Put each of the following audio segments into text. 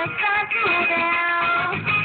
I It's a kettle.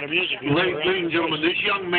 Out of music. Ladies and gentlemen, this young man.